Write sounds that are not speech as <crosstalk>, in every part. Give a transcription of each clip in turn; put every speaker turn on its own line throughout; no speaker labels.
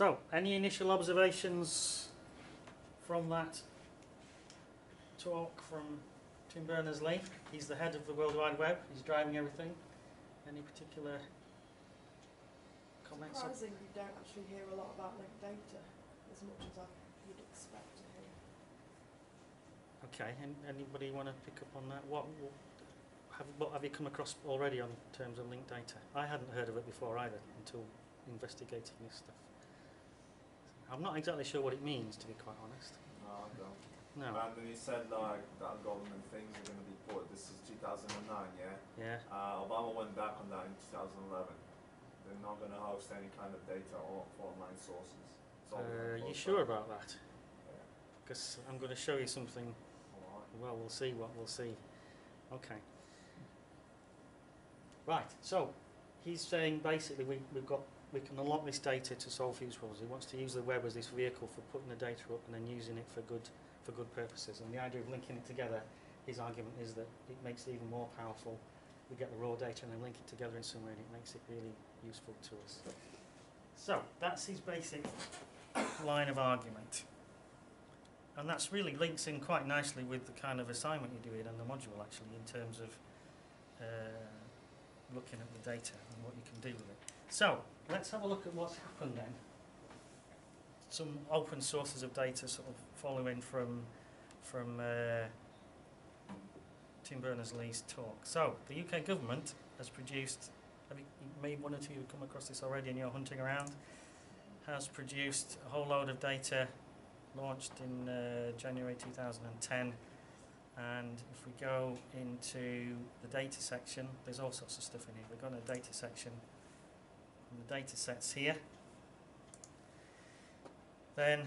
So, any initial observations from that talk from Tim Berners-Lee? He's the head of the World Wide Web. He's driving everything. Any particular comments?
Surprising you don't actually hear a lot about linked data as much as I would expect to hear.
Okay, and anybody want to pick up on that? What, what have what have you come across already on terms of linked data? I hadn't heard of it before either until investigating this stuff. I'm not exactly sure what it means, to be quite honest.
No, I don't.
No.
And then he said like that government things are going to be put. This is 2009, yeah.
Yeah.
Uh, Obama went back on that in 2011. They're not going to host any kind of data or for online sources.
Uh,
gonna
you sure about that?
Yeah.
Because I'm going to show you something.
Right.
Well, we'll see what we'll see. Okay. Right. So he's saying basically we, we've got we can unlock this data to solve huge problems. He wants to use the web as this vehicle for putting the data up and then using it for good for good purposes. And the idea of linking it together, his argument is that it makes it even more powerful. We get the raw data and then link it together in some way, and it makes it really useful to us. So that's his basic line of argument. And that's really links in quite nicely with the kind of assignment you're doing and the module actually in terms of uh, looking at the data and what you can do with it. So let's have a look at what's happened then. Some open sources of data sort of following from from uh, Tim Berners-Lee's talk. So the UK government has produced, have you, maybe one or two of you have come across this already and you're hunting around, has produced a whole load of data launched in uh, January 2010 and if we go into the data section there's all sorts of stuff in here we've got a data section the data sets here then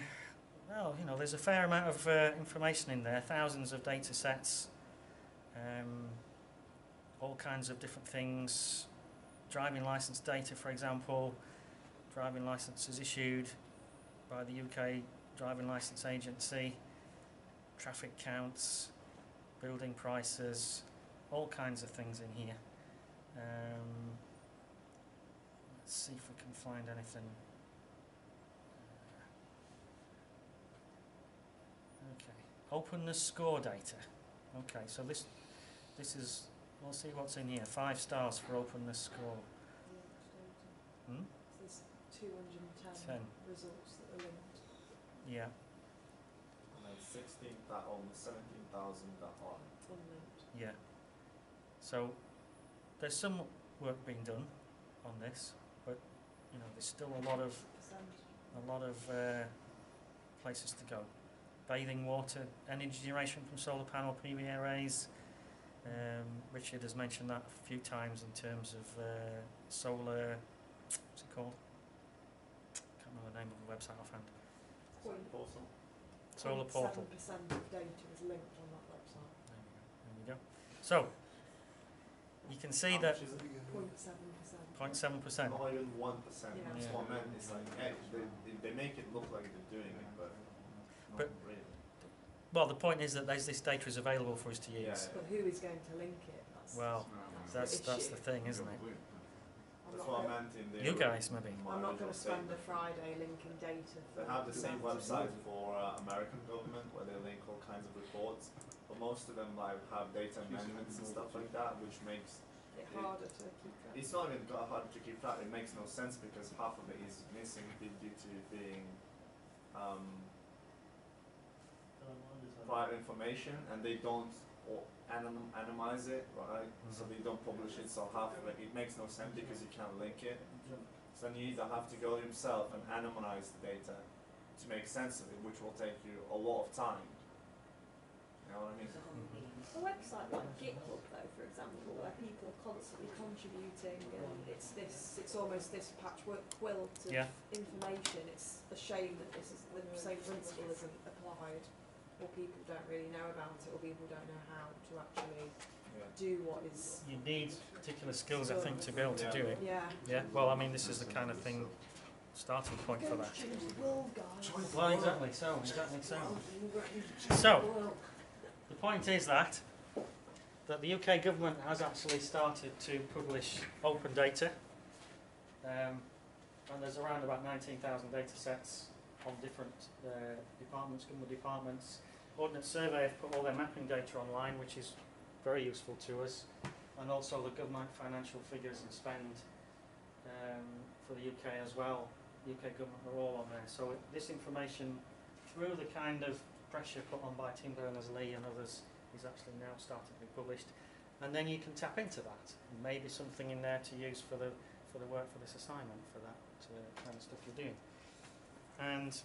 well you know there's a fair amount of uh, information in there thousands of data sets um, all kinds of different things driving license data for example driving licenses issued by the UK driving license agency, traffic counts, building prices, all kinds of things in here. Um, let's see if we can find anything. Okay, openness score data. Okay, so this this is we'll see what's in here. Five stars for openness score. Hmm?
There's 210
Ten.
results that are linked.
Yeah.
And then 16, that almost 17,000 that are.
unlinked.
Yeah. So there's some work being done on this, but you know there's still a lot of a lot of uh, places to go. Bathing water, energy generation from solar panel PV arrays. Um, Richard has mentioned that a few times in terms of uh, solar. What's it called? I Can't remember the name of the website offhand.
Point
Solar portal.
Seven percent of data is linked on that website.
There we go. There we go. So you can see that
much is it again?
Point seven
0.7%.
percent.
Not even 1%.
Yeah.
That's
Yeah.
what I meant. It's like, hey, they, they, they make it look like they're doing it, but not
But-
really.
Well, the point is that there's this data is available for us to use.
Yeah.
But who is going to link it? That's,
Well, that's
the
that's the thing, isn't it?
I'm
That's
not
what I
gonna,
meant in the.
You guys, maybe.
my
I'm not
original
going to spend
statement.
a Friday linking data.
They
for
have the same
humanity.
website for uh, American government where they link all kinds of reports, but most of them like have data amendments and stuff like that, which makes
it, harder to keep track.
it's not even got hard to keep track. It makes no sense because half of it is missing due due to being um, private information, and they don't or anom- anonymize it, right? So they don't publish it. So half of it it makes no sense because you can't link it. So then you either have to go yourself and anonymize the data to make sense of it, which will take you a lot of time. You know what I mean?
A website like GitHub, though, for example, where people are constantly contributing, and it's this, it's almost this patchwork quilt of
Yeah.
information. It's a shame that this is the same principle isn't applied, or people don't really know about it, or people don't know how to actually
Yeah.
do what is.
You need particular skills, I think, to be able to do it.
Yeah.
Yeah. Well, I mean, this is the kind of thing, starting point for that. Well, exactly so. Exactly so. So, the point is that that the UK government has actually started to publish open data. Um, and there's around about 19,000 data sets on different uh, departments, government departments. Ordnance Survey have put all their mapping data online, which is very useful to us, and also the government financial figures and spend um, for the UK as well. UK government are all on there. So it, this information, through the kind of pressure put on by Tim Berners-Lee and others, is actually now starting to be published. And then you can tap into that. Maybe something in there to use for the for the work for this assignment for that uh, kind of stuff you're doing. And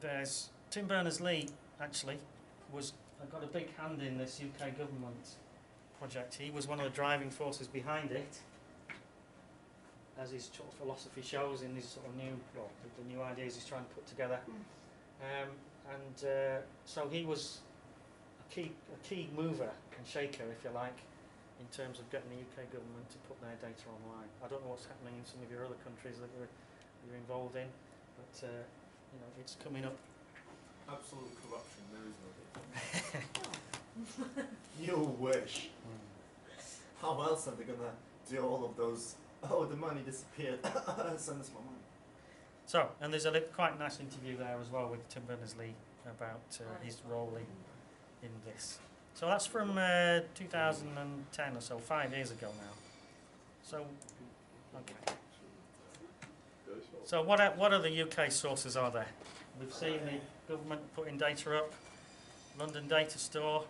there's Tim Berners-Lee actually was uh, got a big hand in this UK government project. He was one of the driving forces behind it, as his sort of philosophy shows in his sort of new well the, the new ideas he's trying to put together. Um, and uh, so he was a key a key mover and shaker, if you like, in terms of getting the UK government to put their data online. I don't know what's happening in some of your other countries that you're, you're involved in, but uh, you know it's coming up.
Absolute corruption. There is no data. <laughs> You wish. How else are they gonna do all of those? Oh, the money disappeared. <laughs> Send us more money.
So, and there's a quite nice interview there as well with Tim Berners-Lee about uh, his role in, in this. So that's from uh, 2010 or so, five years ago now. So, okay. So what are, what other UK sources are there? We've seen the government putting data up, London Data Store,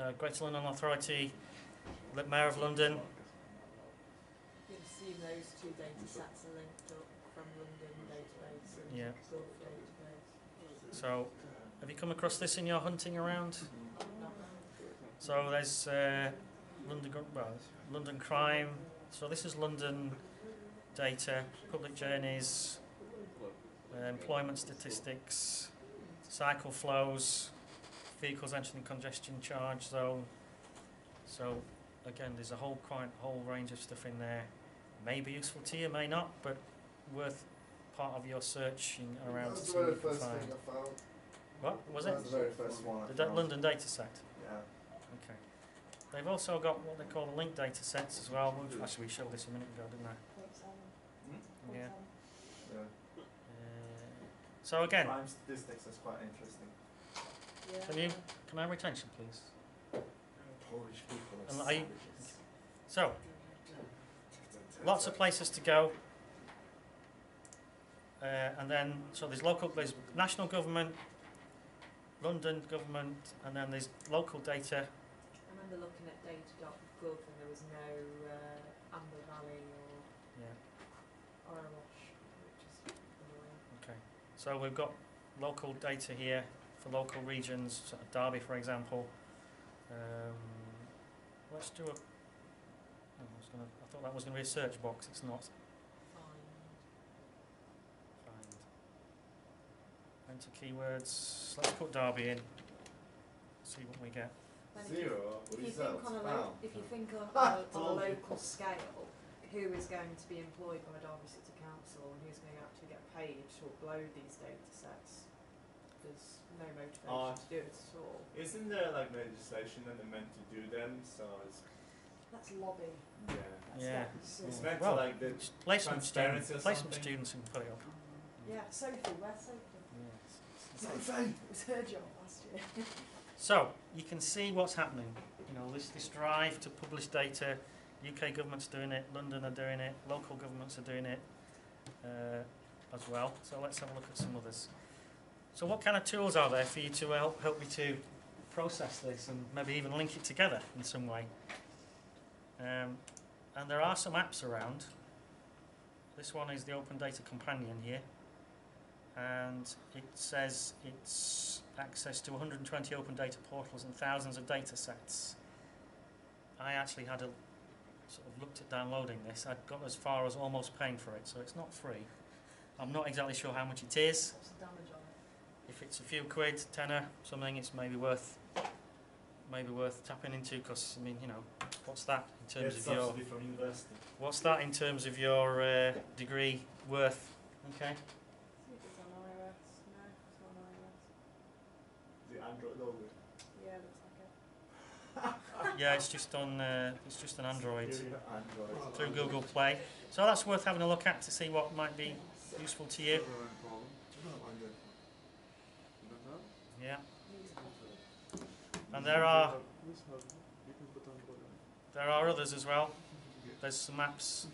uh, Greater London Authority, the Mayor of London.
Assume those two data sets are linked up from London database and
Yeah.
Gulf database.
So, have you come across this in your hunting around?
No.
So there's uh, London, well, London crime. So this is London data, public journeys, uh, employment statistics, cycle flows, vehicles entering congestion charge zone. So again, there's a whole quite whole range of stuff in there. May be useful to you, may not, but worth part of your searching around to
That's
see
the
what
very
you can
first
find.
I found.
What was it?
That's the very first one. I
The da-
found.
London data set.
Yeah.
Okay. They've also got what they call the linked data sets as well. which- Actually, we showed this a minute ago, didn't I?
Hmm?
Yeah.
Yeah.
Uh, so again,
Crime statistics is quite interesting.
Yeah.
can you can I have retention, please?
Polish people are
And are you-
savages.
So lots of places to go. Uh, and then so there's local, there's national government, London government, and then there's local data.
I remember looking at data.gov and there was no uh, Amber Valley or
Yeah.
Erewash, which is annoying.
Okay. So we've got local data here for local regions, of Derby, for example. Um, let's do a. I, was gonna, I thought that was going to be a search box. It's not.
Fine.
Find. Enter keywords. Let's put Derby in. See what we get.
If you-
Zero
If you think on a lo- if you think on, on, a, on a local scale, who is going to be employed by Derby City Council and who's going to actually get paid to upload these data sets? There's no motivation
Uh,
to do it at all.
Isn't there like legislation that they're meant to do them? So it's
That's lobby.
yeah.
That's
Yeah.
that's
It's
all.
meant
Well,
to like the
Just Play some
Transparency
students.
or
Play some
something?
students and put it up.
Yeah, Sophie, where's Sophie?
Sophie.
It was her job last year. <laughs>
So you can see what's happening. You know, this this drive to publish data. UK government's doing it. London are doing it. Local governments are doing it uh, as well. So let's have a look at some others. So what kind of tools are there for you to help help me to process this and maybe even link it together in some way? Um, and there are some apps around. This one is the Open Data Companion here, and it says it's access to 120 open data portals and thousands of data sets. I actually had a sort of looked at downloading this. I got as far as almost paying for it, so it's not free. I'm not exactly sure how much it is.
What's the damage on it?
If it's a few quid, tenner, something, it's maybe worth maybe worth tapping into because I mean, you know, what's that in terms
Get
of your
from university.
what's that in terms of your uh, degree worth? Okay.
It's on iOS. No, it's on iOS.
The Android logo.
Yeah, looks like it.
Yeah, it's just on. Uh, it's just an Android
Android.
through Google Play. So that's worth having a look at to see what might be useful to you. Yeah. And there are there are others as well. There's some apps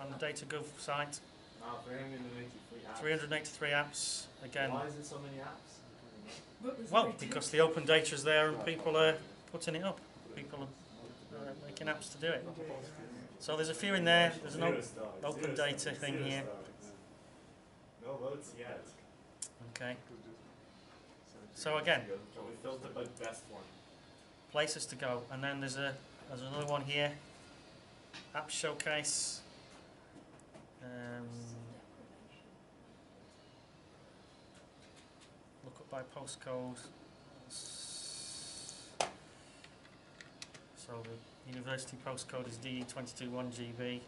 on the DataGov site.
Now 383 apps.
383 apps. Again,
Why is there so many apps?
well, because the open data is there and people are putting it up. People are uh, making apps to do it. So there's a few in there. There's an
Zero
op- open data thing here.
No votes yet.
okay. So again,
So we filtered by best one.
places to go, and then there's a there's another one here. App showcase. Um, look up by postcode. So the university postcode is DE221GB.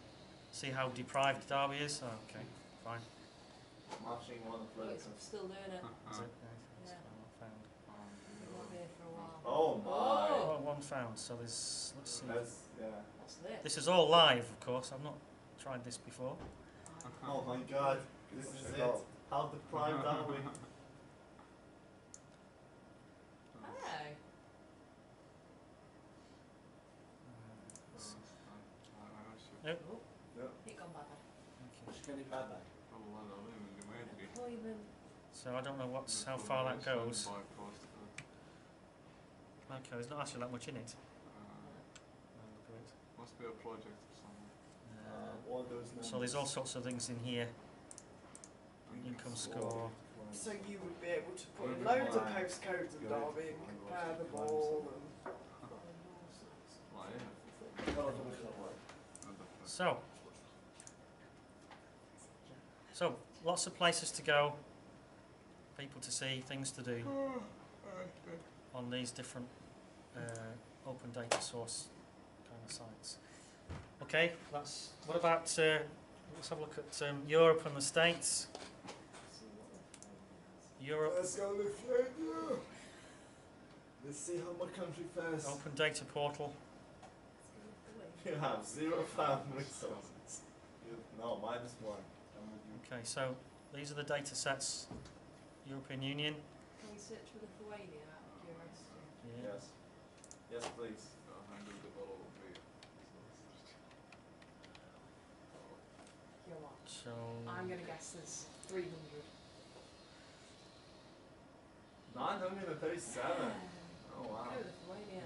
See how deprived Derby is? Oh, okay, fine.
Matching one of
Well,
the
it's still doing it.
Is it?
Yeah.
That's not found.
It won't be here for a while.
Oh, oh my.
Oh, one found. So there's let's see.
That's, yeah.
What's this?
This is all live, of course. I've not tried this before.
Oh my god. This is it. How deprived are we?
Hey.
Yep.
Oh,
Yeah.
it gone bad.
Okay.
Employment.
So I don't know what's how far that goes. Okay, there's not actually that much in it.
Must be a project or something.
Uh,
all those
so there's all sorts of things in here. Income score.
So you would be able to put in loads of postcodes of
Good.
Derby and compare them all and
Well, yeah. Not the first.
So, so lots of places to go, people to see, things to do <sighs> on these different uh, open data source kind of sites. Okay, that's. What about? Uh, let's have a look at um, Europe and the States. Europe
Let's go Lithuania. Let's see how my country fares.
Open Data Portal. <laughs>
You have zero found resources. You, no, minus one.
Okay, so these are the data sets. European Union.
Can we search for Lithuania out of curiosity?
Yeah.
Yes. Yes, please.
Handle the ball of the-
You're?
So
I'm gonna guess there's 300.
937. Oh wow.
Go Lithuania.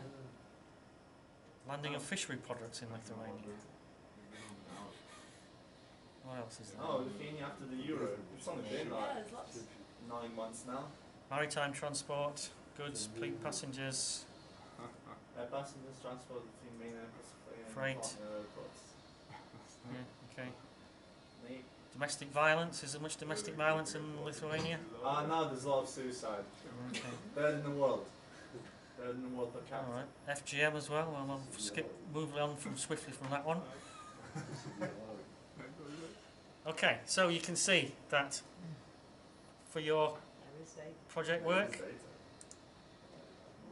landing of fishery products in Lithuania. What else is there?
Oh, Lithuania after the Euro. It's only been
Yeah,
like
there's lots.
nine months now.
Maritime transport, goods, pe- passengers.
Uh, passengers transport between main airports and
Freight.
partner airports.
Yeah, okay.
Neat.
Domestic violence. Is there much domestic violence in Lithuania?
Ah, now there's a lot of suicide.
Okay. <laughs>
Third in the world. Third in the world per
All
capita.
right. FGM as well. Well, I'll skip, move on from swiftly from that one. Okay, so you can see that for your
There is data.
project work.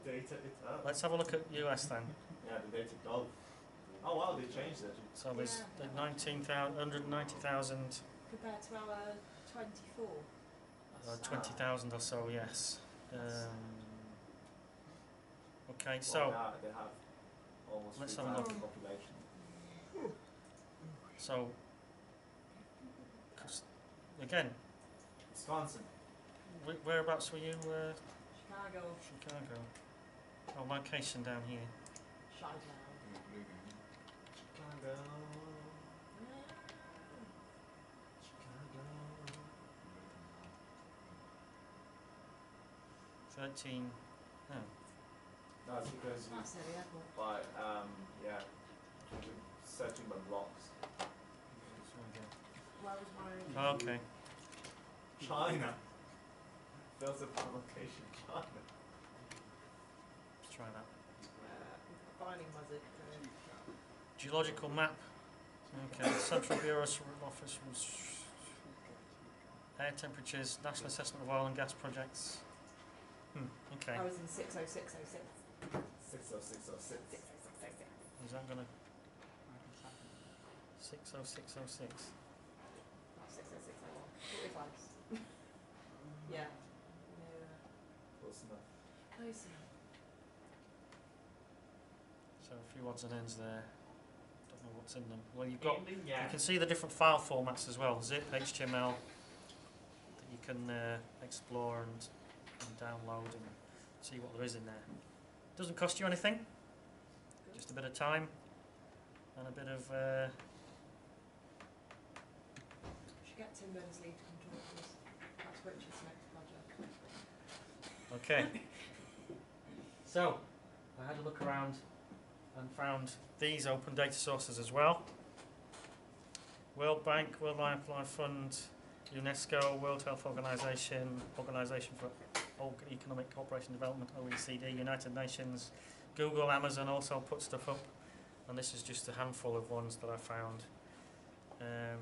Data. Data it up.
Let's have a look at US then.
Yeah, the data gov. Oh wow, they changed it.
So there's
Yeah.
19,000, 190,000,
Compared to our 24.
uh, 20,000 or so, yes. Um, okay,
Well,
so
yeah, they have almost
Let's have a look.
the population.
so 'cause again,
Wisconsin.
whereabouts were you? Uh,
Chicago.
Chicago. Oh, location down here.
Chicago. Chicago.
13. Oh,
That's because you
That's the airport.
by um yeah searching by blocks.
so we go.
Where was my...
Oh, okay.
China. Filter by location. China.
Let's try that.
Uh, finding wizard. Uh,
Geological map. Okay, Central Bureau Office was air temperatures, National Assessment of Oil and Gas Projects. Hmm, okay.
I was in 60606.
Six oh six oh six.
Is that going to six oh six oh six?
Six oh six oh one. Pretty close. Yeah. <laughs> Yeah.
Close enough.
Close enough.
So a few odds and ends there. Don't know what's in them. Well, you've got. You can see the different file formats as well. Zip, HTML. That you can uh, explore and, and download and see what there is in there. Doesn't cost you anything. Just a bit of time and a bit of. Uh,
Should get Tim Berners-Lee to come talk to us. That's Richard's next project.
Okay. <laughs> so, I had a look around and found these open data sources as well. World Bank, World Wildlife Fund, UNESCO, World Health Organization, Organization for Economic Cooperation Development, OECD, United Nations, Google, Amazon also put stuff up. And this is just a handful of ones that I found. Um,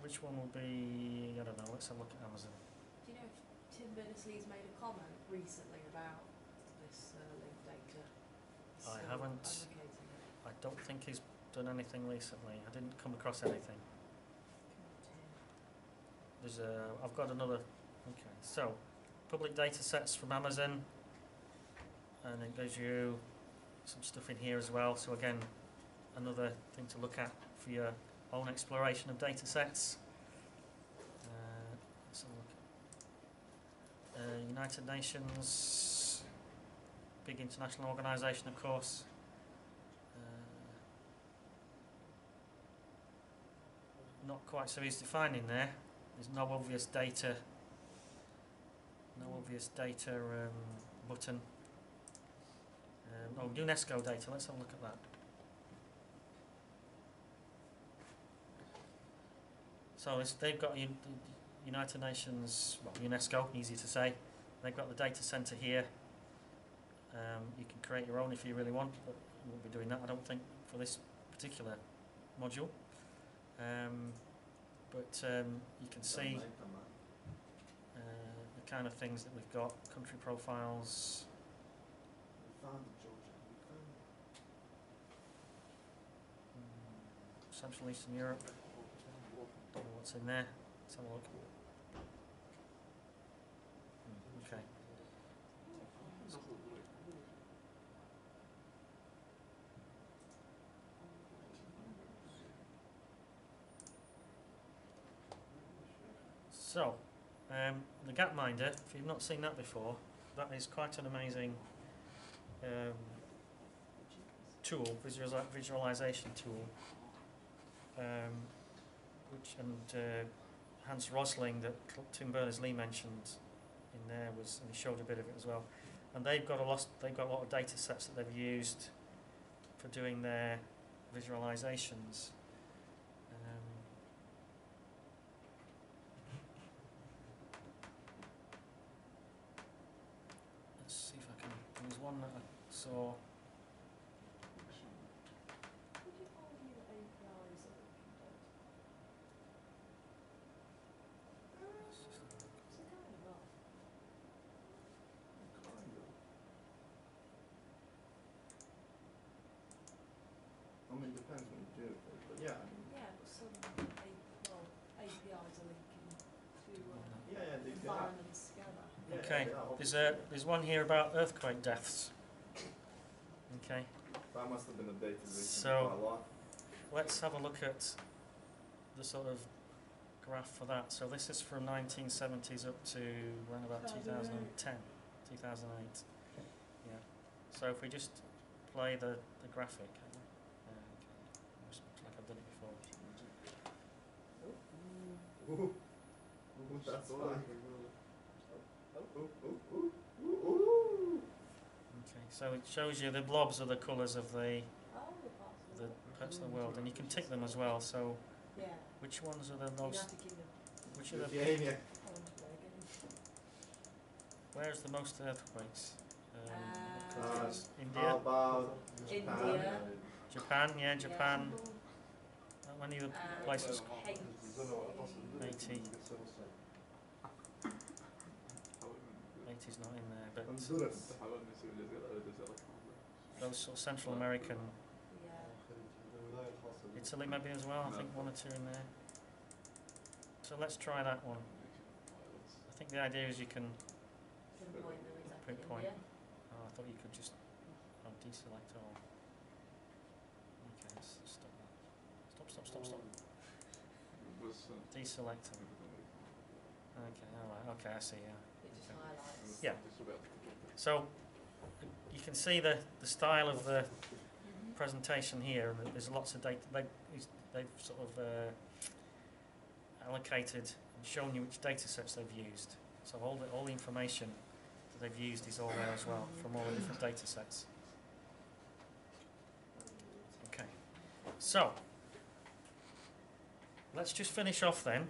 which one will be, I don't know, let's have a look at Amazon.
Do you know if Tim Berners-Lee's made a comment recently about this uh, linked data?
I haven't. I don't think he's done anything recently. I didn't come across anything. There's a, I've got another, okay, so, public data sets from Amazon, and it gives you some stuff in here as well, so again, another thing to look at for your own exploration of data sets. Uh, let's have a look. Uh, United Nations, big international organisation of course. Uh, not quite so easy to find in there. There's no obvious data, no obvious data um, button. Um, oh, UNESCO data. Let's have a look at that. So they've got United Nations, well, UNESCO, easy to say. They've got the data centre here. Um, you can create your own if you really want, but we won't be doing that, I don't think, for this particular module. Um, but um, you can see
Don't like them, man.
uh, the kind of things that we've got, country profiles,
We found it, Georgia. We found it.
mm, Central Eastern Europe, don't know what's in there, let's have a look. Mm, okay. So, um, the Gapminder, if you've not seen that before, that is quite an amazing um, tool, visualiza- visualization tool, um, which and uh, Hans Rosling that Tim Berners-Lee mentioned in there was, and he showed a bit of it as well. And they've got a lot, they've got a lot of data sets that they've used for doing their visualizations. Um, let's see if I can. Was one that I saw.
Would you argue that APIs are linked data?
let's just have a look.
So kind of are.
Kind of. I mean, it depends when you do it, but yeah, I mean,
Yeah, but some A, well, APIs are linking to uh,
yeah, yeah, they, they are.
environments together.
Yeah,
Okay,
they are,
There's a there's one here about earthquake deaths. Okay,
That must have been updated recently
So-
quite a lot.
let's have a look at the sort of graph for that. So this is from 1970s up to around about 2010, 2008. Yeah. So if we just play the, the graphic, uh, okay. Like I've done it before.
Ooh, ooh, that's fine. Ooh, ooh, ooh, ooh, ooh.
Okay, so it shows you the blobs are the colours of the
the parts of
the
the
parts of the world, and you can tick them as well. So which ones are the most? Which are the?
Lithuania.
Where's the most earthquakes? Um,
Uh,
it's India,
Japan?
India.
Japan, yeah, Japan.
Yeah.
How many of the
Uh,
places?
Haiti.
80. 80's not in there, but
Honduras.
those sort of Central American,
Yeah.
Italy maybe as well, I think one or two in there. So let's try that one. I think the idea is you can,
Pinpoint them.
Pinpoint. Oh, I thought you could just, oh, deselect all. Okay, let's stop that. Stop, stop, stop, stop.
Uh,
Deselect them. Okay, alright, okay, I see, yeah.
Highlights.
Yeah. So, you can see the, the style of the presentation here, there's lots of data, They, they've sort of uh, allocated and shown you which data sets they've used. So all the, all the information that they've used is all there as well, from all the different data sets. Okay, so, let's just finish off then.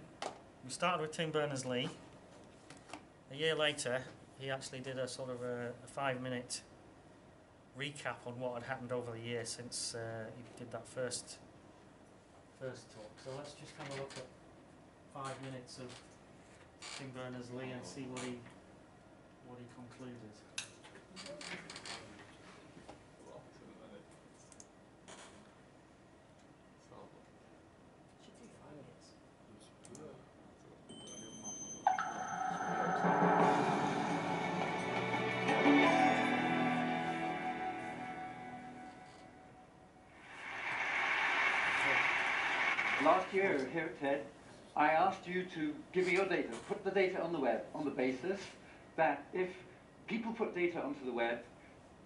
We started with Tim Berners-Lee. A year later, he actually did a sort of a, a five-minute recap on what had happened over the year since uh, he did that first first talk. So let's just have a look at five minutes of Tim Berners-Lee and see what he what he concluded.
Last year here at TED, I asked you to give me your data, put the data on the web on the basis that if people put data onto the web,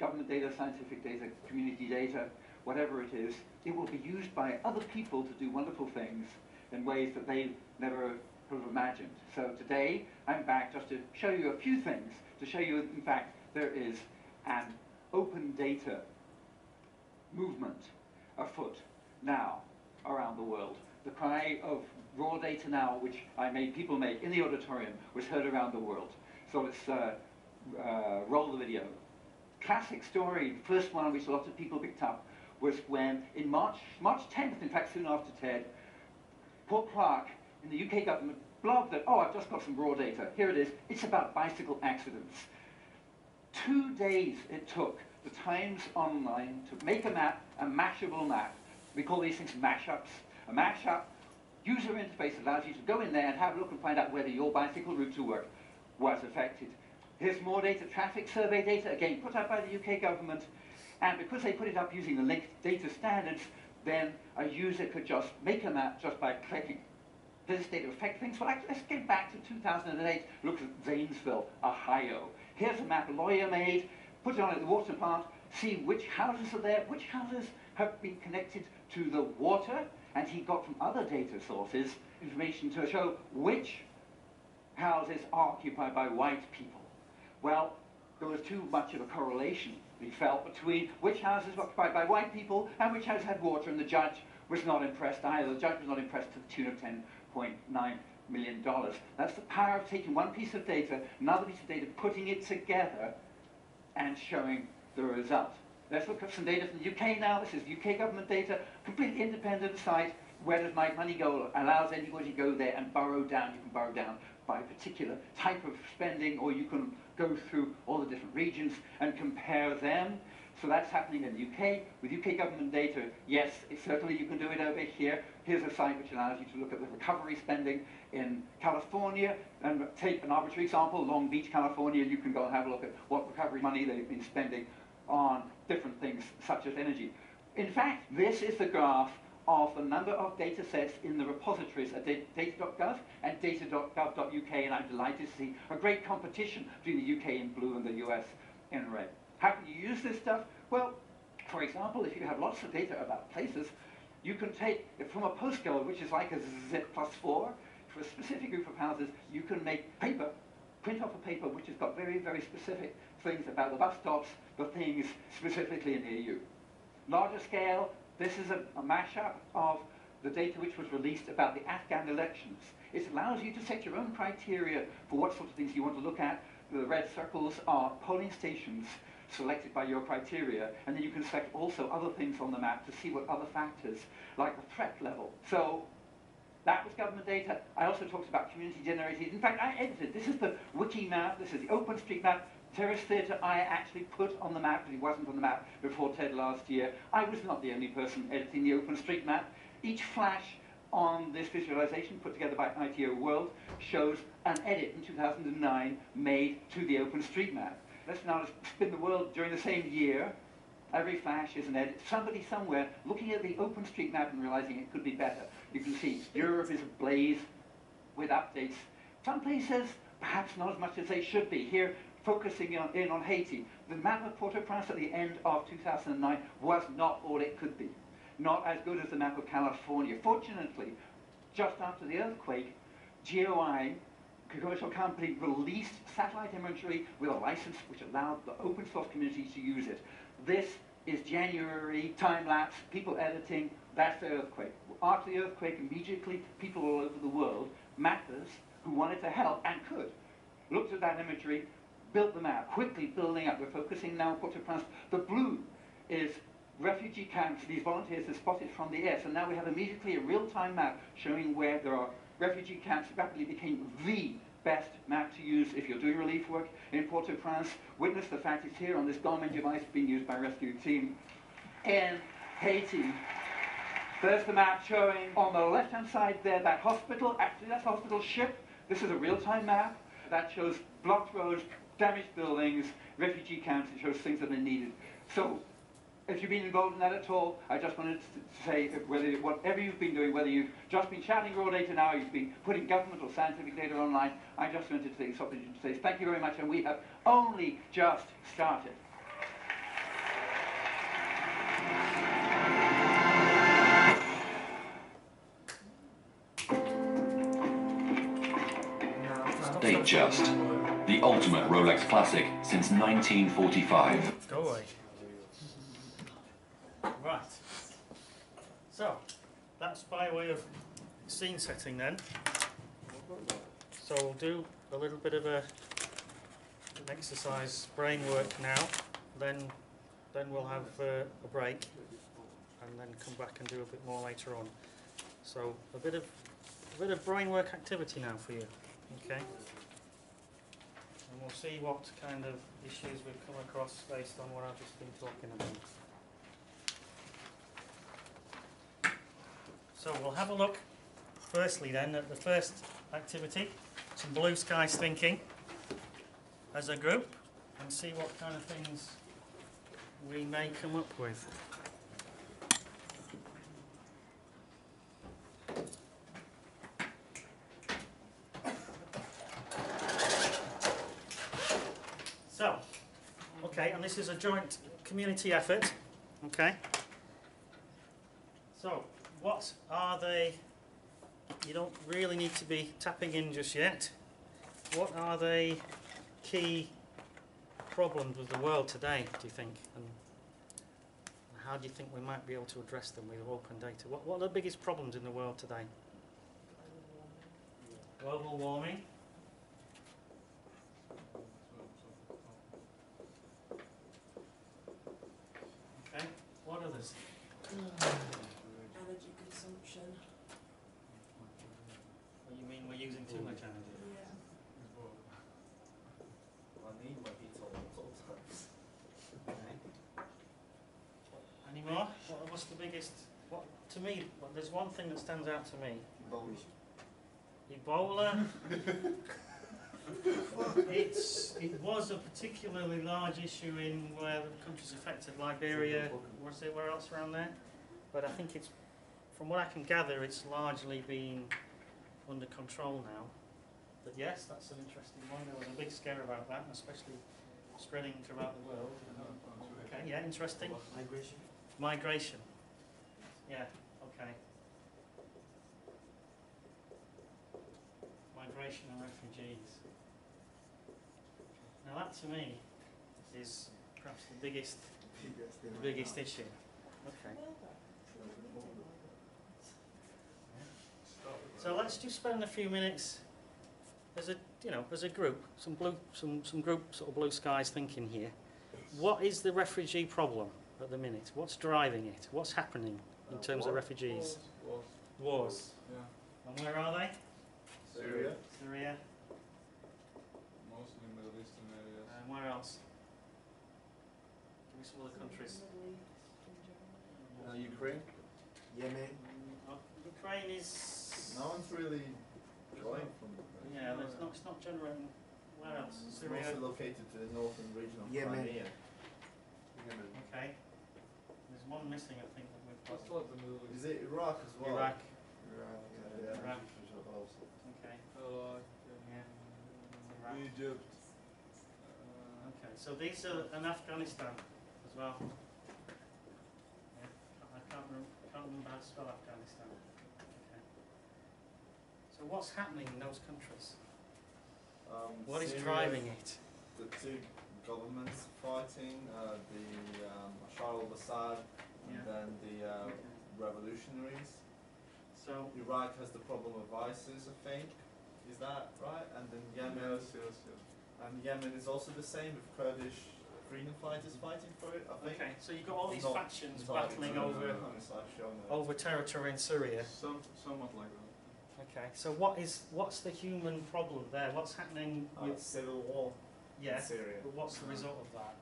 government data, scientific data, community data, whatever it is, it will be used by other people to do wonderful things in ways that they never could have imagined. So today, I'm back just to show you a few things, to show you, in fact, there is an open data movement afoot now around the world. The cry of raw data now, which I made people make in the auditorium, was heard around the world. So let's uh, uh, roll the video. Classic story, the first one which lots of people picked up, was when in March, March 10th, in fact soon after TED, Paul Clarke in the UK government blogged that, oh, I've just got some raw data. Here it is. It's about bicycle accidents. Two days it took the Times Online to make a map, a mashable map. We call these things mashups. A mashup user interface allows you to go in there and have a look and find out whether your bicycle route to work was affected. Here's more data, traffic survey data, again put up by the UK government. And because they put it up using the linked data standards, then a user could just make a map just by clicking. Does this data affect things? Well, let's get back to 2008. Look at Zanesville, Ohio. Here's a map a lawyer made. Put it on at the water plant. See which houses are there, which houses have been connected to the water. And he got from other data sources information to show which houses are occupied by white people. Well, there was too much of a correlation, we felt, between which houses were occupied by white people and which houses had water, and the judge was not impressed either. The judge was not impressed to the tune of $10.9 million. That's the power of taking one piece of data, another piece of data, putting it together, and showing the result. Let's look at some data from the UK now. This is UK government data, completely independent site. Where does my money go? Allows anybody to go there and borrow down. You can borrow down by a particular type of spending, or you can go through all the different regions and compare them. So that's happening in the UK. With UK government data, yes, certainly you can do it over here. Here's a site which allows you to look at the recovery spending in California and take an arbitrary example, Long Beach, California. You can go and have a look at what recovery money they've been spending on different things such as energy. In fact, this is the graph of the number of data sets in the repositories at da- data.gov and data.gov.uk, and I'm delighted to see a great competition between the UK in blue and the US in red. How can you use this stuff? Well, for example, if you have lots of data about places, you can take it from a postcode, which is like a zip plus four, for a specific group of houses, you can make paper, print off a paper which has got very, very specific things about the bus stops, the things specifically near you. Larger scale, this is a, a mashup of the data which was released about the Afghan elections. It allows you to set your own criteria for what sort of things you want to look at. The red circles are polling stations selected by your criteria, and then you can select also other things on the map to see what other factors, like the threat level. So that was government data. I also talked about community generated. In fact, I edited. This is the wiki map. This is the OpenStreetMap Terrace Theatre I actually put on the map, but it wasn't on the map before TED last year. I was not the only person editing the open street map. Each flash on this visualization put together by ITO World shows an edit in 2009 made to the open street map. Let's now spin the world during the same year. Every flash is an edit. Somebody somewhere looking at the open street map and realizing it could be better. You can see Europe is ablaze with updates. Some places, perhaps not as much as they should be. Here, focusing on, in on Haiti. The map of Port-au-Prince at the end of 2009 was not all it could be. Not as good as the map of California. Fortunately, just after the earthquake, GeoEye, commercial company, released satellite imagery with a license which allowed the open source community to use it. This is January time lapse, people editing, that's the earthquake. After the earthquake, immediately, people all over the world, mappers who wanted to help and could, looked at that imagery, built the map, quickly building up. We're focusing now on Port-au-Prince. The blue is refugee camps these volunteers have spotted from the air. So now we have immediately a real-time map showing where there are refugee camps. It rapidly became the best map to use if you're doing relief work in Port-au-Prince. Witness the fact it's here on this Garmin device being used by rescue team in Haiti. There's the map showing on the left-hand side there that hospital. Actually, that's hospital ship. This is a real-time map that shows blocked roads, damaged buildings, refugee camps. It shows things that are needed. So if you've been involved in that at all, I just wanted to say whether whatever you've been doing, whether you've just been shouting raw data now, you've been putting government or scientific data online, I just wanted to take this opportunity to say thank you very much, and we have only just started.
Datejust, the ultimate Rolex classic since 1945.
Go away. Right. So, that's by way of scene setting then. So we'll do a little bit of a an exercise brain work now, then then we'll have uh, a break, and then come back and do a bit more later on. So a bit of a bit of brain work activity now for you, okay? And we'll see what kind of issues we've come across based on what I've just been talking about. So we'll have a look firstly then at the first activity, some blue skies thinking as a group and see what kind of things we may come up with. So, okay, and this is a joint community effort, okay? So, what are they? You don't really need to be tapping in just yet. What are the key problems with the world today, do you think? And how do you think we might be able to address them with open data? What, what are the biggest problems in the world today? Global warming. Okay, what others? Mm.
Energy consumption.
What you mean we're using too much energy?
Yeah.
I need my heater all all times.
Any more? What, what's the biggest? What to me? Well, there's one thing that stands out to me. Ebola. <laughs> it's it was a particularly large issue in where the countries affected, Liberia. Was it where else around there? But I think it's, from what I can gather, it's largely been under control now. But yes, that's an interesting one. There was a big scare about that, especially spreading throughout the world. Okay, yeah, interesting.
Migration.
Migration. Yeah, okay. Migration and refugees. Now that to me is perhaps the biggest, the biggest issue. Okay. So let's just spend a few minutes as a, you know, as a group, some blue, some, some group sort of blue skies thinking here. What is the refugee problem at the minute? What's driving it? What's happening in uh, terms of refugees?
Wars.
Wars.
Yeah.
And where are they?
Syria.
Syria.
else? Give me some
other countries. Uh, Ukraine?
Yemen?
Uh, Ukraine is...
No one's really drawing from Ukraine.
Yeah, it's not, it's not generating... Where else?
It's
Syria?
mostly located to the northern region of
Yemen.
Crimea.
Yemen.
Okay. There's one missing, I think, that we've got.
Like the Middle East.
Is it Iraq as well?
Iraq.
Iraq,
yeah.
yeah.
Iraq. Okay.
Oh,
yeah. Iraq.
Egypt.
Okay, so these are in Afghanistan as well. Yeah, I can't remember, can't remember how to spell Afghanistan. Okay. So what's happening in those countries?
Um,
What is driving it?
The two governments fighting, uh, the um, Bashar al-Assad and
Yeah.
then the uh,
Okay.
revolutionaries.
So,
Iraq has the problem of ISIS, I think. Is that right? And then Yemen,
yes, yes, yes.
And Yemen is also the same with Kurdish freedom fighters fighting for it. I think.
okay, so you've got all these
Not
factions
entirely
battling
true,
over,
it's like shown there.
over territory in Syria.
Some, somewhat like that.
Okay, so what is, what's the human problem there? What's happening
Uh,
with,
civil war
yeah,
in Syria.
but what's the result of that?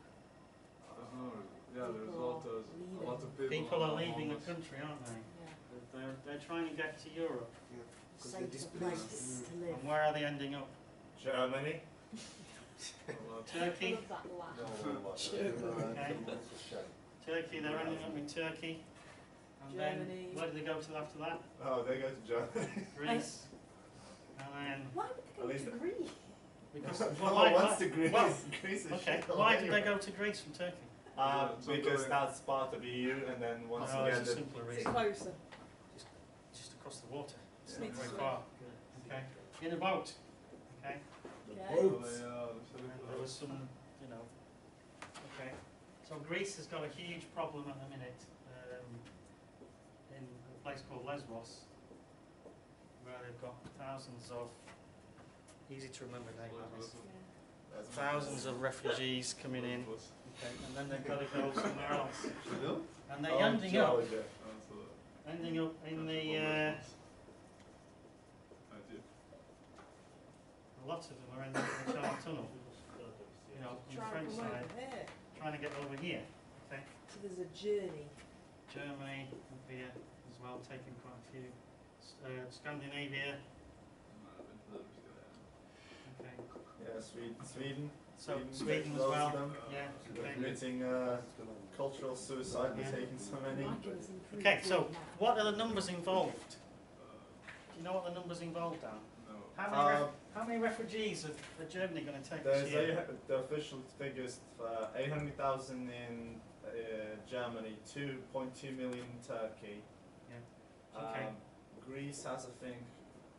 There's no, yeah, the result is a lot of people.
People are
now
leaving the country, aren't they?
Yeah.
They're, they're trying to get to Europe.
Because
Safer place to live.
And where are they ending up?
Germany. <laughs>
A.
Turkey?
I love that laugh.
Okay. Turkey, they're ending up in Turkey. And
Germany.
then, where do they go to after that?
Oh, they go to Germany.
Greece. <laughs> and then,
Why would they
At
go
least-
to Greece?
because, <laughs>
no
well, why,
wants
why,
to Greece.
well, <laughs>
Greece is
okay,
shit
why did they
anyway.
go to Greece from Turkey?
Uh, because that's part of the EU, and then once
oh,
again,
it's a
the,
simpler
Is it
reason.
closer?
Just across the water. It's
Yeah.
not very far. Okay. In a boat. Okay.
Okay.
So they, so
And
they-
there was some, you know. Okay. So Greece has got a huge problem at the minute um, in a place called Lesbos, where they've got thousands of, easy to remember name like this,
that's
thousands of refugees coming in, okay, and then they've got to go somewhere else. And they're
Oh,
ending up,
Georgia.
Uh, so
ending up in the, uh,
Lesbos. I did.
A lot of them are ending in the Channel Tunnel, you know, on the
Try
French
and come
side,
over here.
trying to get over here. Okay.
So there's a journey.
Germany would be a, as well, taking quite a few. S- Uh, Scandinavia,
No, I've been to the Ruska
okay.
Yeah, Sweden. Sweden.
So
Sweden
Sweden as
loads of
well,
them.
yeah,
They're
okay.
committing uh, cultural suicide by
Yeah.
taking so many.
My goodness, improved
Okay, so what are the numbers involved? Do you know what the numbers involved are?
No.
How many,
Uh,
ref- how many refugees are, are Germany going to take
There's
this year?
a, the official figures uh, 800,000 in uh, Germany, 2.2 million in Turkey.
Yeah. Okay.
Um, Greece has, I think,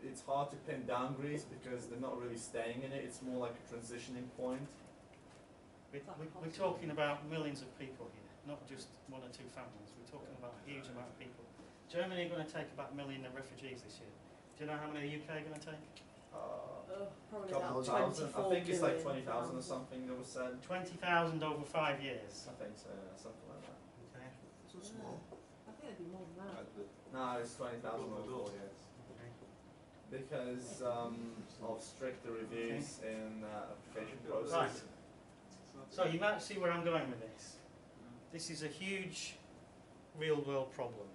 it's hard to pin down Greece because they're not really staying in it. It's more like a transitioning point.
We, we, we're talking about millions of people here, not just one or two families. We're talking about a huge amount of people. Germany are going to take about a million of refugees this year. Do you know how many the UK are going to take?
Uh,
Oh, probably
couple
about
thousand.
24
I think it's like
billion
20,000 or
pounds.
something that was said.
20,000 over five years.
I think so, yeah, something like that.
Okay.
Yeah. I think it'd be more than that.
No, it's 20,000 over four years.
okay.
Because um, of stricter reviews in uh, application process.
Right. So you might see where I'm going with this. This is a huge real world problem.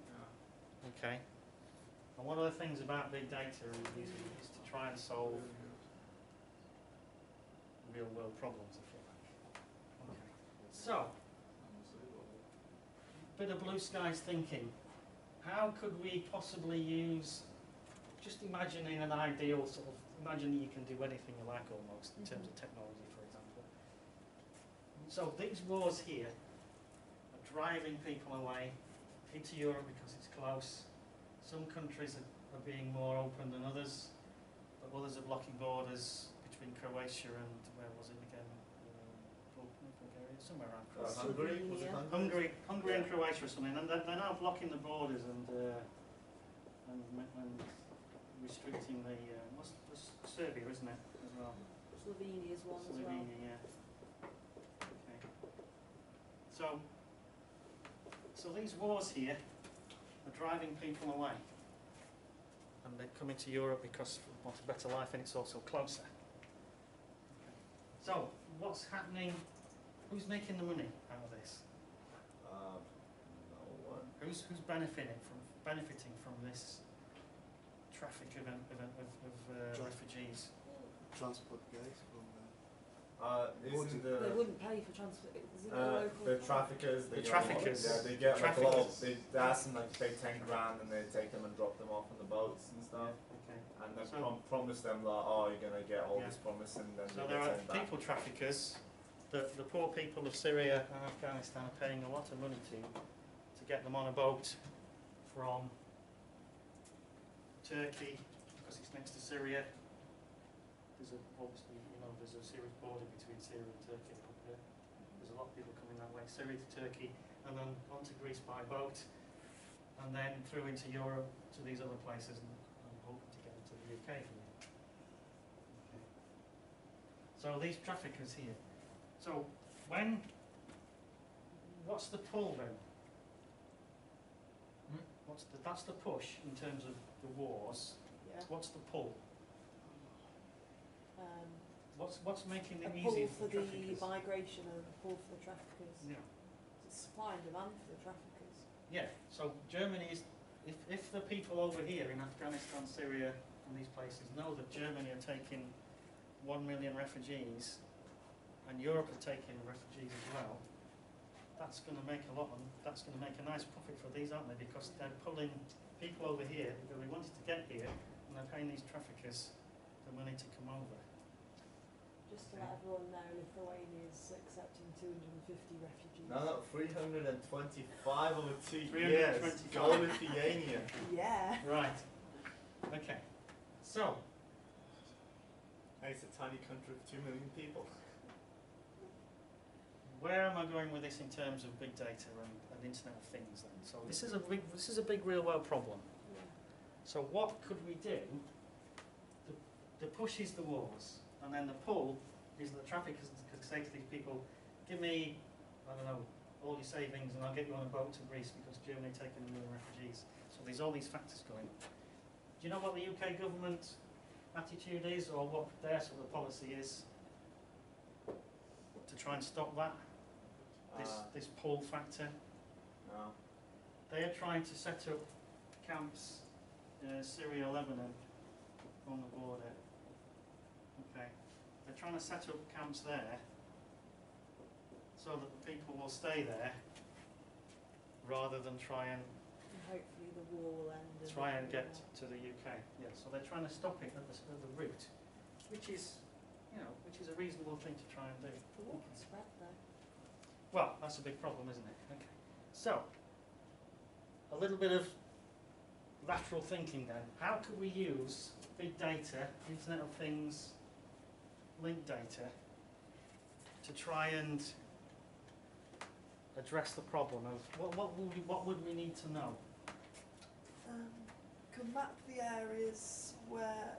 Okay. And one of the things about big data is, is to try and solve real world problems, if you like. Okay. So, bit of blue skies thinking. How could we possibly use, just imagining an ideal sort of, imagine you can do anything you like almost in terms of mm-hmm. technology, for example. So these wars here are driving people away into Europe because it's close. Some countries are, are being more open than others, but others are blocking borders between Croatia and, where was it again? Um, Bulgaria, somewhere around
Uh,
Croatia.
Hungary, was it
Slovenia.
Hungary?
Hungary, Hungary and Croatia or something, and they're, they're now blocking the borders and uh, and, and restricting the uh, what's, what's Serbia, isn't it, as well?
Slovenia's one as well.
Slovenia, yeah. Okay. So, so these wars here are driving people away, and they're coming to Europe because they want a better life, and it's also closer. So, what's happening? Who's making the money out of this?
Um, no one.
Who's who's benefiting from benefiting from this traffic of of, of, of uh,
Just-
refugees?
transport guys from there?
Uh, isn't
They
the
wouldn't pay for transport, isn't it
uh,
local?
the traffickers? They
The
get-
traffickers.
Yeah, they get like a lot of.
Traffickers.
They, they ask them like to pay ten grand, and they take them and drop them off on the boats and stuff.
Okay.
And then
So-
prom- promise them like, oh, you're gonna get all
Yeah.
this promise, and then
So
they
there
get
are
sent back.
people traffickers that the poor people of Syria and Afghanistan are paying a lot of money to, to get them on a boat from Turkey, because it's next to Syria. There's a, obviously, you know, there's a border between Syria and Turkey there. There's a lot of people coming that way, Syria to Turkey, and then onto Greece by boat, and then through into Europe to these other places, and, hoping to get into the UK from there. Okay. So these traffickers here. So when, what's the pull then?
Hmm?
What's the, that's the push in terms of the wars.
Yeah,
What's the pull?
um,
What's, what's making it easy
for
for
the
traffickers?
migration and a pull for the traffickers.
Yeah.
It's supply and demand for the traffickers.
Yeah, so Germany is, if, if the people over here in Afghanistan, Syria and these places know that Germany are taking one million refugees and Europe are taking refugees as well, that's going to make a lot of, that's going to make a nice profit for these, aren't they? Because they're pulling people over here because they wanted to get here and they're paying these traffickers the money to come over.
Just to let everyone know, Lithuania is accepting 250 refugees.
No, no, 325 over two
325.
years. Go Lithuania.
Yeah.
Right. Okay. So,
Hey, it's a tiny country of 2 million people.
Where am I going with this in terms of big data and, and Internet of Things then? So this is a big, this is a big real world problem.
yeah.
So what could we do? The, the push is the wars, and then the pull is the traffickers could say to these people, give me, I don't know, all your savings and I'll get you on a boat to Greece because Germany are taking a million refugees. So there's all these factors going. on. Do you know what the UK government attitude is or what their sort of policy is to try and stop that? this,
Uh,
this pull factor.
no.
They are trying to set up camps in Syria, Lebanon, on the border. They're trying to set up camps there so that the people will stay there rather than try and
And hopefully the war will end.
try and get
yeah.
to the UK. Yeah, so they're trying to stop it at the, at the root, which is, you know, which is a reasonable thing to try and do.
The can spread though.
Well, that's a big problem, isn't it? Okay. So, a little bit of lateral thinking then. How could we use big data, Internet of Things, linked data, to try and address the problem of what, what, would we, what would we need to know?
Um, can map the areas where,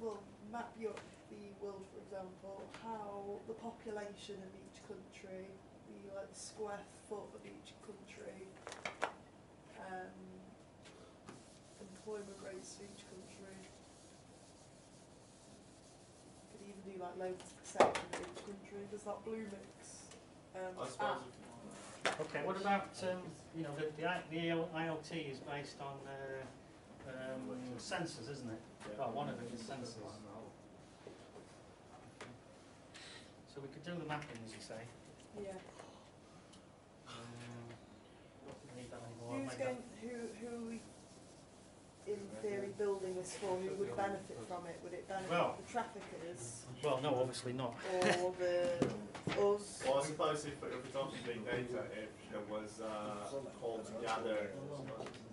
well, map Europe, the world, for example, how the population of each country, the like square foot of each country, um, employment rates for each country. Could even do like local of each country. There's that Bluemix. Um,
I suppose if you want that.
Okay, what about, um, you know, the, the, I- the IoT is based on uh, um, sensors, isn't it? Well, one of it is sensors. So we could do the mapping, as you say.
Yeah.
Um, don't need that anymore. I'll
Who's
make that-
going? Who who are we in theory building this for? Who would benefit from it? Would it benefit
Well-
the traffickers
Well, no, obviously not.
or the <laughs> us?
Well, I suppose if, if we're talking big data, if there was uh, called to gather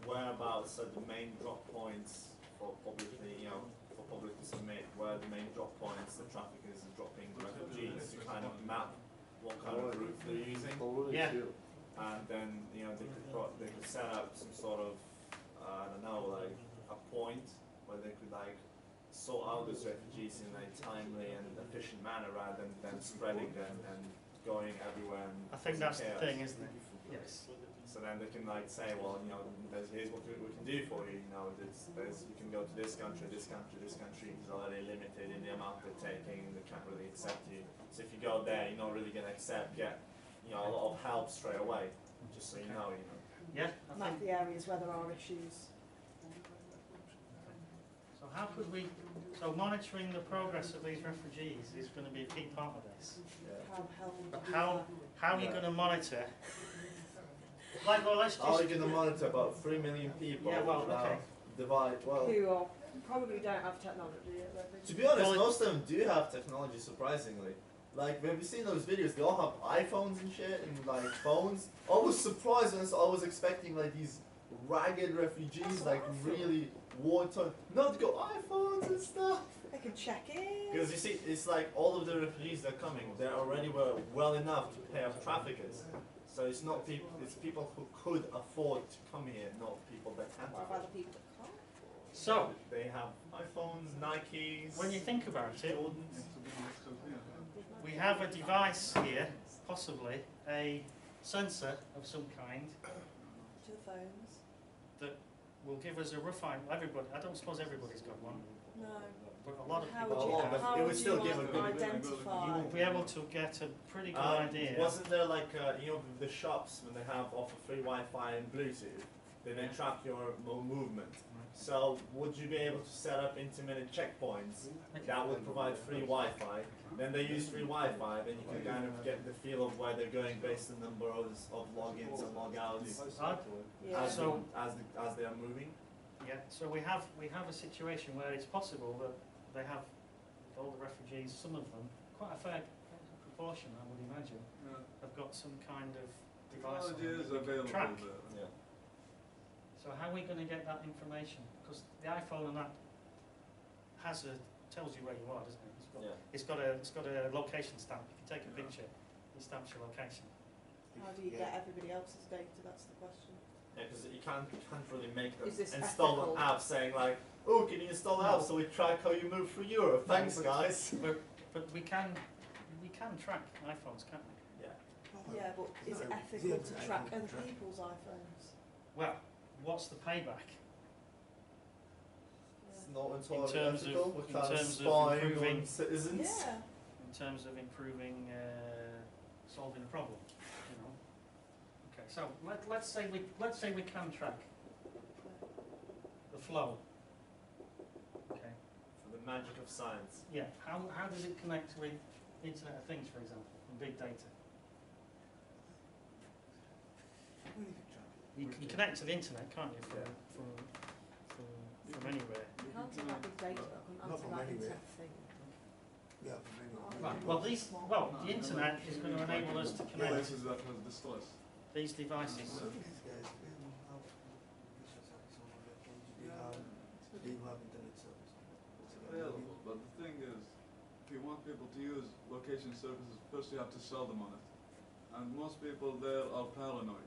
whereabouts are the main drop points for publicly, you know, for public to submit, where are the main drop points the traffickers are dropping refugees to kind of map what kind of route they're using.
Yeah.
and then you know they could pro- they could set up some sort of uh, I don't know like a point where they could like sort out those refugees in a timely and efficient manner rather than, than spreading them and going everywhere. And
I think
causing
that's the thing, isn't it? Yes.
So then they can like say, well, you know, here's what we, we can do for you. You know, there's, there's, you can go to this country, this country, this country. It's already limited in the amount they're taking. They can't really accept you. So if you go there, you're not really going to accept, get, you know, a lot of help straight away. Just so you know, you know.
Yeah, I
Map
think.
the areas where there are issues.
So how could we, so monitoring the progress of these refugees is going to be a key part of this.
How the hell would
But how, how are you going to monitor? Like, well, let's
How are
just,
you gonna monitor about three million people?
Yeah, well,
now
okay.
Divide, well,
Who are, probably don't have technology at their
to be honest,
Well, it-
most of them do have technology, surprisingly. Like, we've you seen those videos? They all have iPhones and shit, and like phones. I was surprised when I saw- I was expecting like these ragged refugees, like
awesome.
really war torn. No, they got iPhones and stuff.
They can check it.
Because you see, it's like all of the refugees that are coming, they're already were well enough to pay off traffickers. So it's not people, it's people who could afford to come here, not people that can't
What
afford.
about the people that can't?
so,
They have iPhones, Nikes.
when you think about it,
Jordans.
we have a device here, possibly, a sensor of some kind,
To the phones.
Will give us a rough idea, everybody, I don't suppose everybody's got one,
No.
but a lot of
How
people
would
a
you,
lot, but
how
it would
would
still give a
like
good-
identify?
You will be able to get a pretty good
Um,
idea.
Wasn't there like, uh, you know, the shops when they have offer free Wi-Fi and Bluetooth, they then track your mo- movement. So would you be able to set up intermittent checkpoints that would provide free Wi-Fi? Then they use free Wi-Fi, then you can kind of get the feel of where they're going based on the number of, of logins and logouts
Yeah.
as,
So-
as, the, as they are moving.
Yeah, so we have, we have a situation where it's possible that they have, all the refugees, some of them, quite a fair proportion, I would imagine, have got some kind of device on
Technology
them
is
that we can
available
track.
there.
Yeah.
So how are we gonna get that information? Because the iPhone and that has a, tells you where you are, doesn't it? It's got,
Yeah.
it's got a, it's got a location stamp, If you take a picture, it stamps your location.
How do you get everybody else's data? That's the question.
Yeah, because you can't, you can't really make them
Is this
install
ethical?
an app saying like, oh, can you install an app so we track how you move through Europe? Thanks, guys. <laughs>
But, but we can, we can track iPhones, can't we?
Yeah.
Yeah, but is it ethical to track other people's iPhones?
Well, what's the payback?
It's not entirely
terms of-
ethical. We're
in
kind of
terms of
spying
improving-
on citizens.
Yeah.
in terms of improving, uh, solving a problem, you know? Okay, so let, let's say we, let's say we can track the flow. Okay,
For the magic of science.
yeah, how, how does it connect with Internet of Things, for example, and big data?
Well, you can track.
You can connect to the internet, can't you, from,
Yeah.
from, from, from anywhere?
You can't take that big data, I can
Not
answer
from
that
anywhere.
internet thing.
Yeah, from.
Right, well, these, well, the internet is gonna enable us to
Yeah,
connect
is that has distress.
these devices.
Some these guys, they don't have business service on their phones. They have, they do have internet service. It's
Available, but the thing is, if you want people to use location services, first you have to sell them on it. And most people there are paranoid.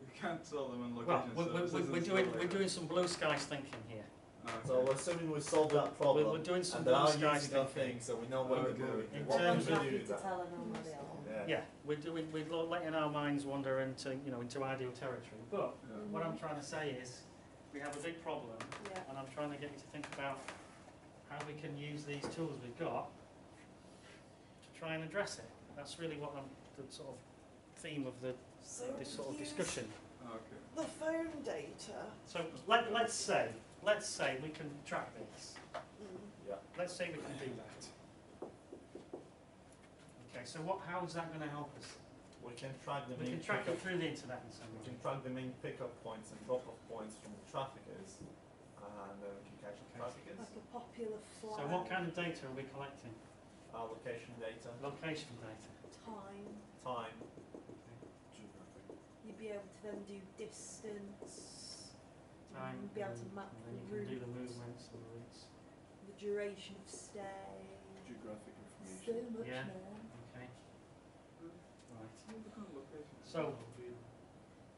You can't sell them in
Well,
location
we're, we're,
services.
we're
and
doing,
stuff
we're
like
doing some blue skies thinking here.
that.
So we're assuming we've solved that
We're,
problem.
we're doing some
and they
blue
are
skies
using our
thinking.
thing, so we know where we're going.
In
What
terms
can
of-
we do
happy
with
to
that?
tell everyone where they are.
Yeah, we're doing, we're letting our minds wander into, you know, into ideal territory. But
Yeah.
what I'm trying to say is, we have a big problem,
Yeah.
and I'm trying to get you to think about how we can use these tools we've got to try and address it. That's really what I'm, the sort of theme of the,
So
this sort of discussion.
Okay.
The phone data.
So let, let's say, let's say we can track this.
Mm.
Yeah.
Let's say we can do that. Okay, so what, how is that gonna help us?
We can track the
We
main
can track it
pickup.
through the internet in some
We can track the main pickup points and drop-off points from the traffickers, and uh, we can catch the traffickers.
Like a popular flag.
So what kind of data are we collecting?
Our location data,
Location data.
time?
time.
Geographic.
You'd be able to then do distance.
Time.
You'd be able to
and-
map
And then
the
you can do the
route,
movements and the routes.
the duration of stay.
Geographic
So
information.
much
Yeah.
more.
Okay. Right.
Well, the kind of location.
So,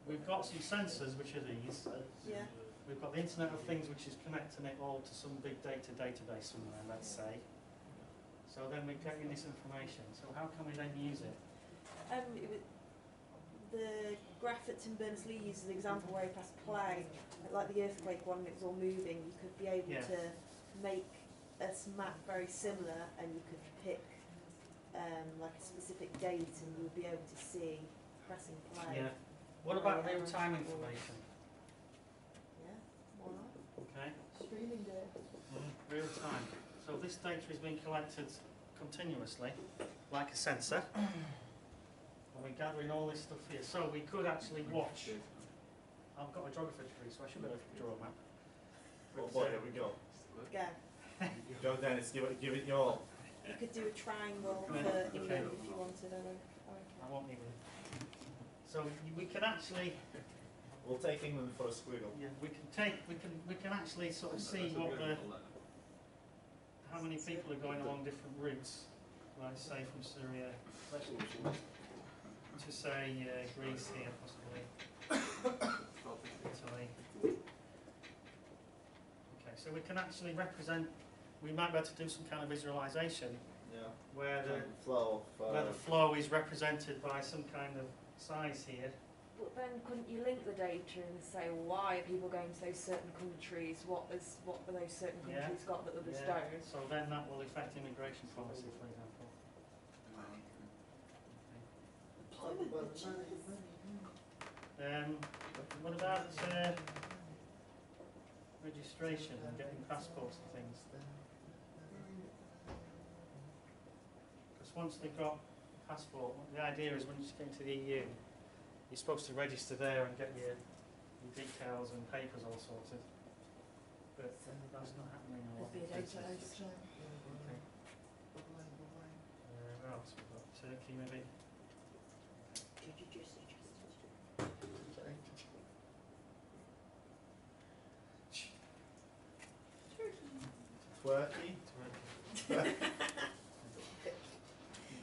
we've got some sensors, which are these.
Yeah.
We've got the Internet of Things, which is connecting it all to some big data database somewhere, let's say. So then we're getting this information. So how can we then use it?
Um, it was, the graph that Tim Berners-Lee uses an example where he pressed play, like the earthquake one, and it was all moving. You could be able
Yeah.
to make a s- map very similar, and you could pick um, like a specific date, and you would be able to see pressing play.
Yeah. What about real-time information?
Yeah. Why not?
Okay.
Streaming data.
real time. So this data is being collected continuously, like a sensor. <clears throat> And we're gathering all this stuff here. So we could actually watch. I've got a geography degree, so I should be able to draw a map.
Oh boy, here we go.
Go. <laughs>
Go Dennis, give it, give it your all.
You could do a triangle for
Okay.
England if you wanted, I know.
I won't even. So we can actually,
We'll take England for a squiggle.
yeah, we can take, we can, we can actually sort of see what the, how many people are going along different routes. Like say from Syria, to say uh, Greece here possibly, Italy. Okay, so we can actually represent, we might be able to do some kind of visualization
Yeah.
where the,
flow of, uh,
where the flow is represented by some kind of size here.
But then couldn't you link the data and say why are people going to those certain countries? What is what are those certain
Yeah.
countries got that others
Yeah,
don't?
So then that will affect immigration policy, for example. Um, what about uh, registration and getting passports and things? Because once they've got a passport, the idea is when you get into the EU, you're supposed to register there and get your, your details and papers all sorted. But that's not happening a lot.
There'd be a
of places.
database.
Okay. Uh, where else we've got Turkey maybe.
Twerky.
Turkey. <laughs>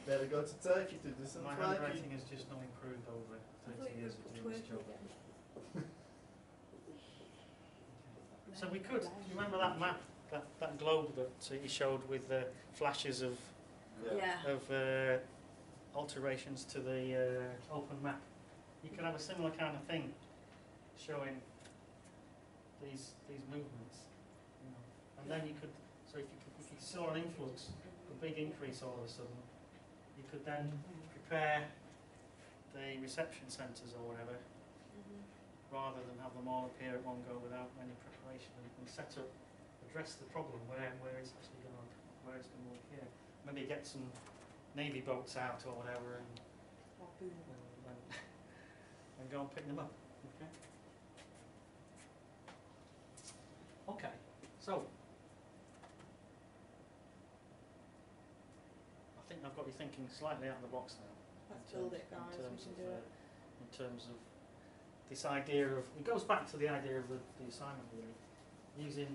Better go to Turkey to do some
My
twerking.
handwriting has just not improved over
I
30 years of doing this job. <laughs> So we could, do you remember that map, that, that globe that uh, he showed with the flashes of,
Yeah.
of uh, alterations to the uh, open map? You could have a similar kind of thing showing these, these movements. You know. And then you could, so if you, if you saw an influx, a big increase all of a sudden, you could then prepare the reception centres or whatever
Mhm.
rather than have them all appear at one go without any preparation and, and set up, address the problem where, where it's actually going to, where it's going to appear. Maybe get some navy boats out or whatever and, and, and, and go and pick them up. Okay. Okay. So. I think I've got you thinking slightly out of the box now.
Let's
in
build
terms-
it, guys.
In
We
terms
can
of,
do
uh,
it.
in terms of this idea of, it goes back to the idea of the, the assignment really, using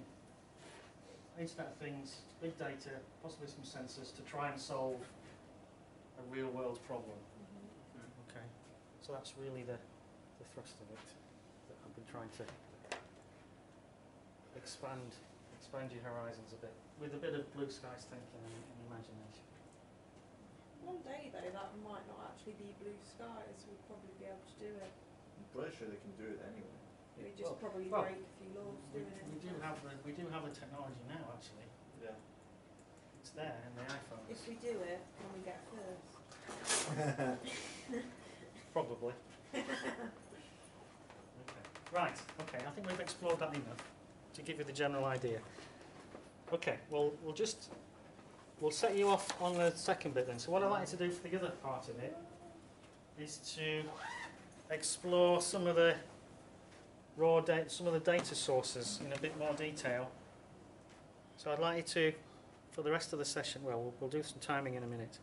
Internet of Things, big data, possibly some sensors to try and solve a real world problem.
Mhm.
Okay. So that's really the, the thrust of it that I've been trying to expand, expand your horizons a bit with a bit of blue skies thinking and, and imagination.
One day though, that might not actually be blue skies. we'll probably be able to do it.
I'm pretty sure they can do it anyway.
We just
Well-
probably
well,
break a few laws
We,
doing it.
we do have the we do have the technology now actually.
Yeah.
It's there in the iPhones.
If we do it, can we get first? <laughs>
Probably. okay. Right. Okay. I think we've explored that enough to give you the general idea. Okay. Well, we'll just we'll set you off on the second bit then. So what I'd like you to do for the other part of it is to explore some of the raw data, some of the data sources in a bit more detail. So I'd like you to, for the rest of the session, well, we'll, we'll do some timing in a minute,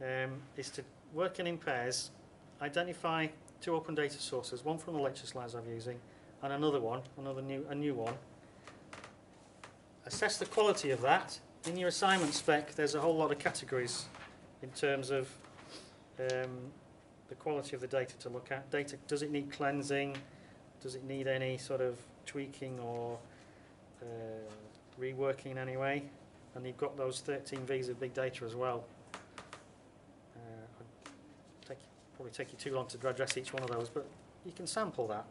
um, is to working in pairs, identify two open data sources, one from the lecture slides I'm using, and another one, another new, a new one. Assess the quality of that. In your assignment spec, there's a whole lot of categories in terms of um, the quality of the data to look at. Data, does it need cleansing? Does it need any sort of tweaking or uh, reworking in any way? And you've got those 13 V's of big data as well. Uh, take, probably take you too long to address each one of those, but you can sample that.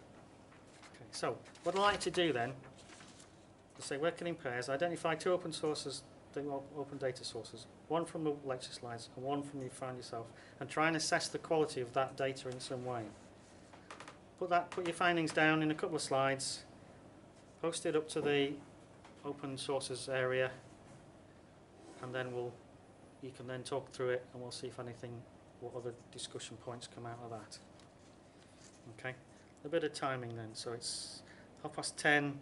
Okay, so what I'd like to do then is say working in pairs, identify two open sources, open data sources, one from the lecture slides and one from you found yourself, and try and assess the quality of that data in some way. Put that, put your findings down in a couple of slides, post it up to the open sources area, and then we'll, you can then talk through it, and we'll see if anything, what other discussion points come out of that. Okay, a bit of timing then. So it's half past ten.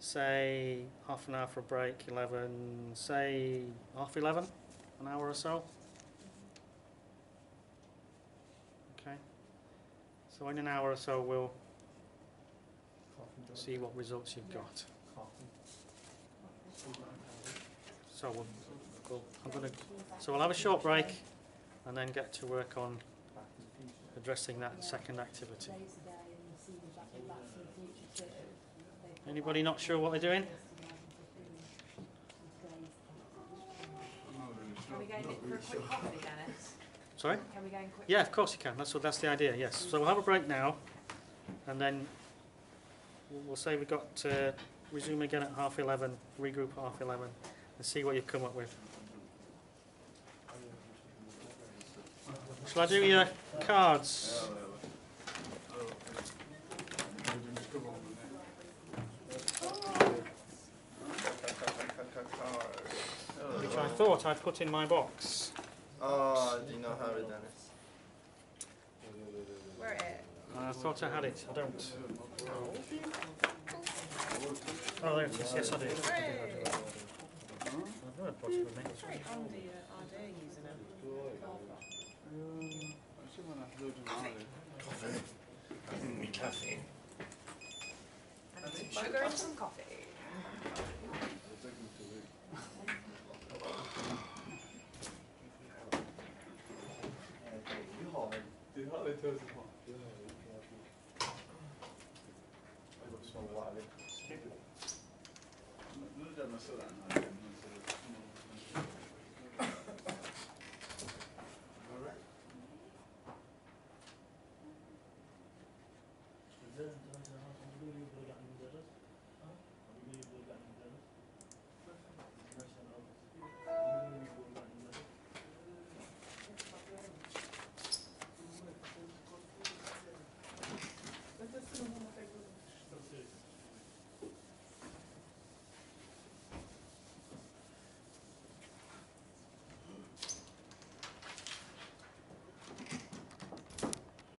Say half an hour for a break. Eleven. Say half eleven, an hour or so. Okay. So in an hour or so, we'll see what results you've got. So we'll, we'll, I'm gonna, so we'll have a short break and then get to work on addressing that second activity. Anybody not sure what they're doing?
I'm not really
Can we go in for a quick coffee, Dennis?
Sorry?
Can we go in quick?
Yeah, of course you can. That's what, that's the idea, yes. So we'll have a break now and then we'll, we'll say we've got, uh, resume again at half eleven, regroup at half eleven and see what you've come up with. Shall I do your cards?
Yeah, yeah, yeah. Oh, okay. Maybe just come over there.
Which I thought I'd put in my box.
Oh, do you know Harry Dennis?
Where it?
I thought I had it. I don't. Oh, there it is. Yes, I do. I do, I do, I do. I know I brought it with me.
It's very handy, uh, idea using it.
Um, actually, when I heard it already.
And some sugar and some coffee.
It'll take me two weeks. Det har